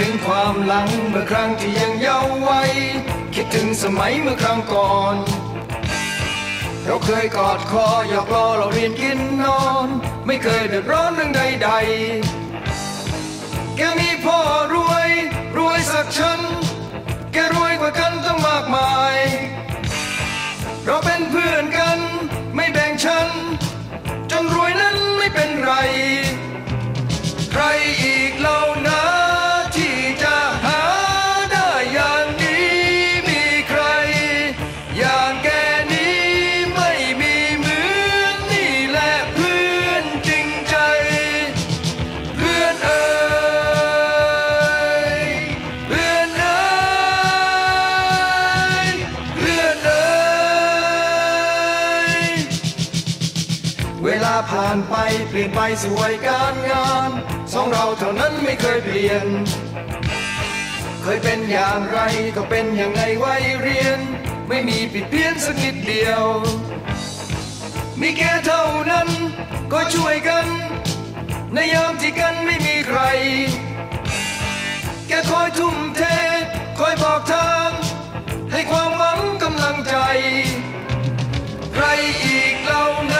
ถึงความหลังเมื่อครั้งที่ยังเยาว์วัยคิดถึงสมัยเมื่อครั้งก่อน เราเคยกอดคอหยอกล้อเราเรียนกินนอน ไม่เคยเดือดร้อนเรื่องใดๆแกมี เวลาผ่านไปเปลี่ยนไปสวัยการงานสองเราเท่านั้นไม่เคยเปลี่ยน เคยเป็นอย่างไรก็เป็นอย่างไงวัยเรียน ไม่มีผิดเพี้ยนสักนิดเดียว มีแค่เท่านั้นก็ช่วยกัน ในยามที่กันไม่มีใคร แกคอยทุ่มเท คอยบอกทาง ให้ความหวังกำลังใจ ใครอีกเล่านะ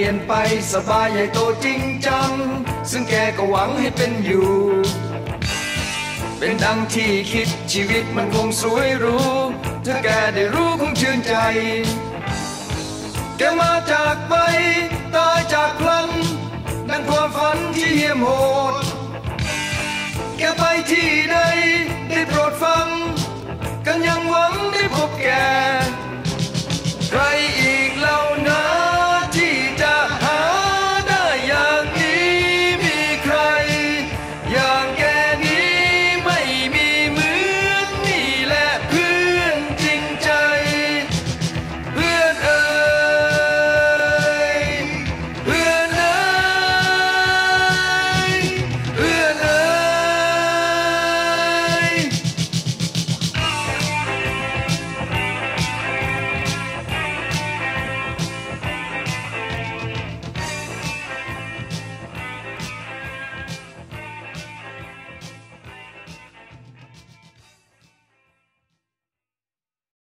ลี่ยนไปสบายใหญ่โตจริงจัง ซึ่งแกก็หวังให้เป็นอยู่ เป็นดังที่คิดชีวิตมันคงสวยรู้ถ้าแกได้รู้คงชื่นใจ แกมาจากไปตายจากพลันดังความฝันที่เยี่ยมโห